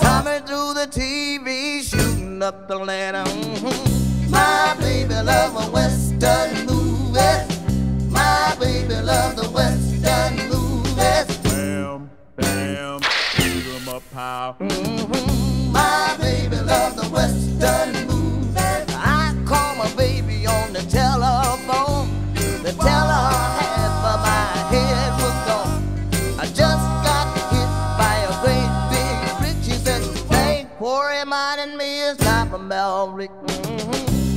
coming through the TV, shooting up the land. Mhm. My baby love a western movies. My baby love the western movies. Bam, bam, shoot 'em up how. Mhm. My For reminding me not from Melrick. Mhm. My